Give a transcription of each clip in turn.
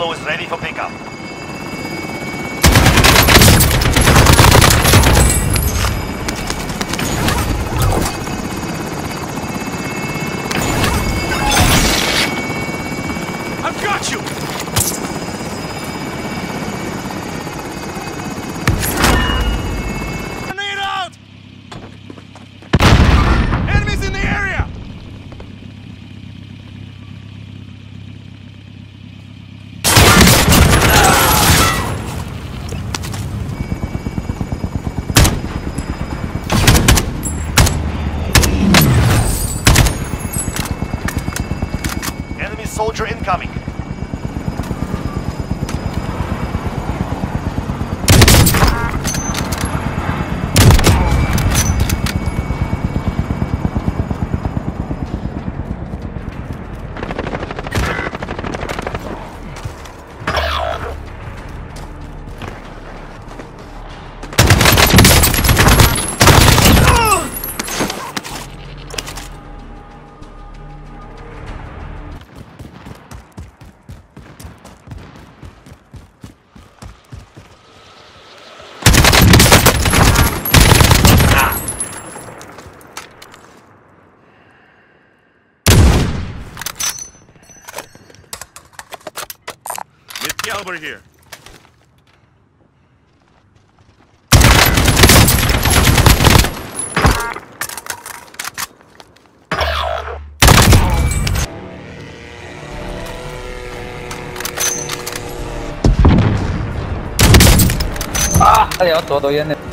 silo is ready for pickup. caliber here. Ah, todo bien.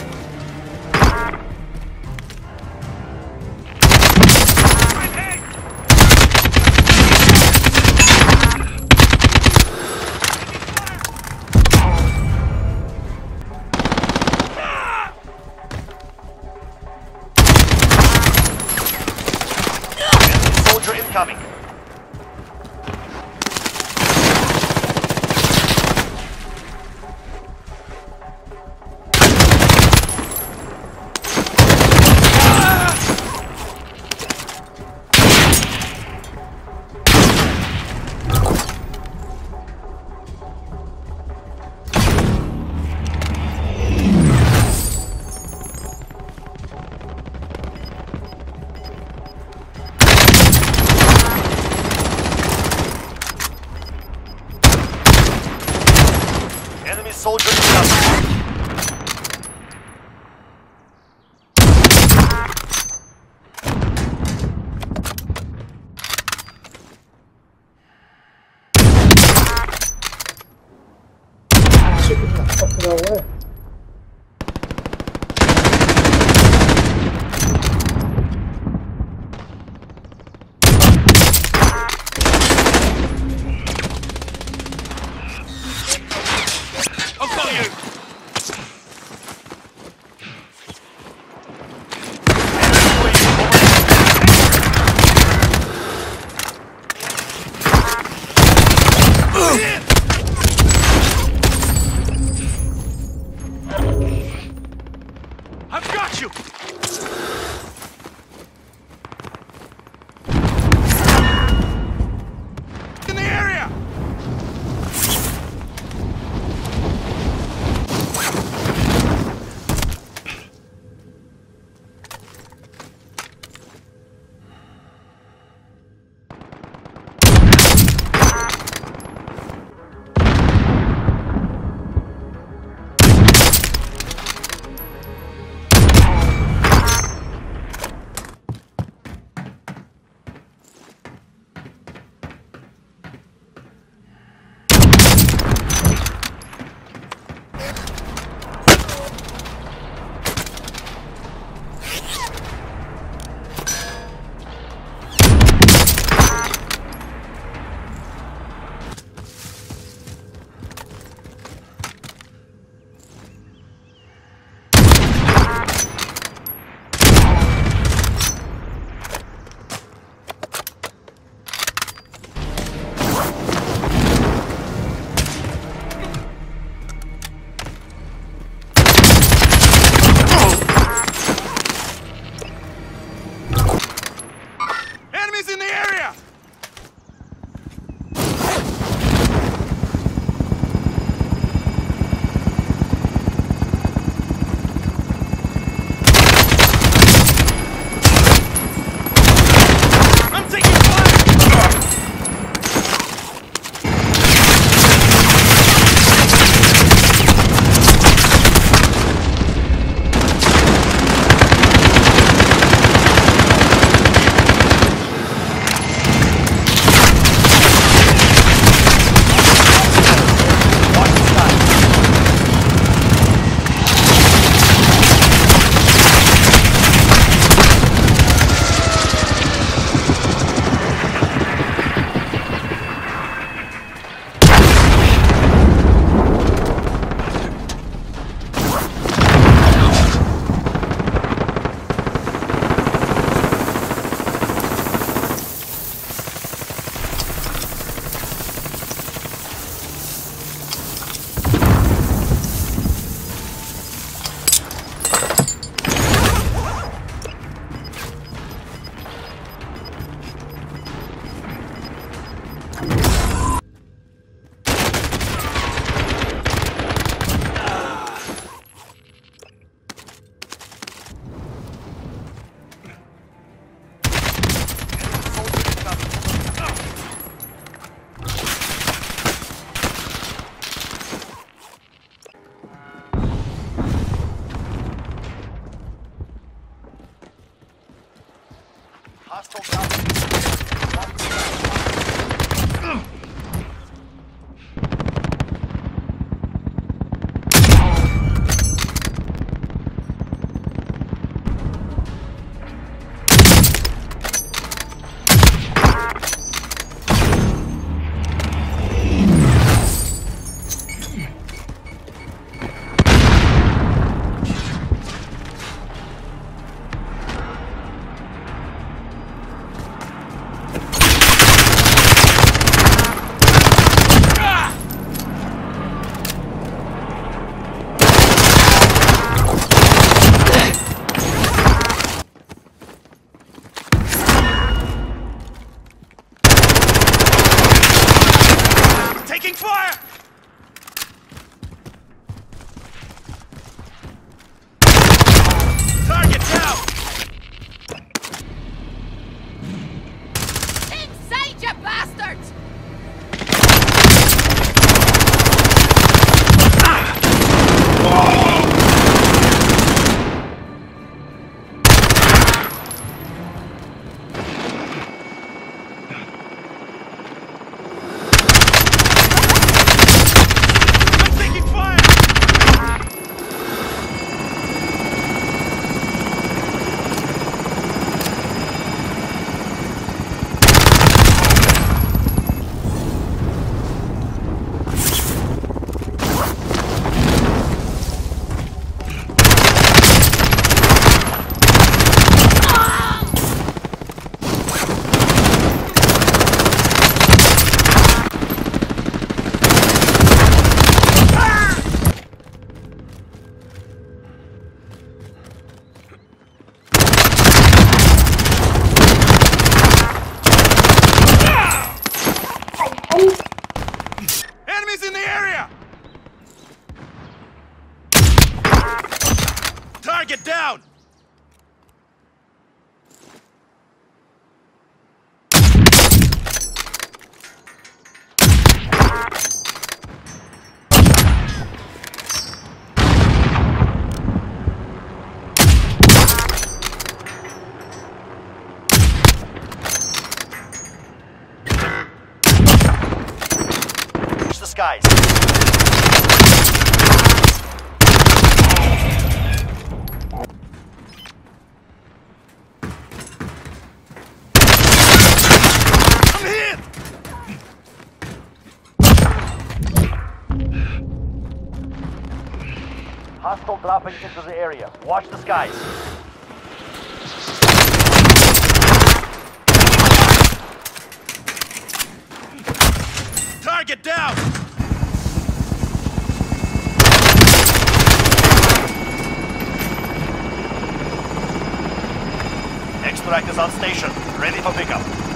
I've got you! Hostile dropping. Hostile dropping into the area. Watch the skies. Target down! Extract is on station. Ready for pickup.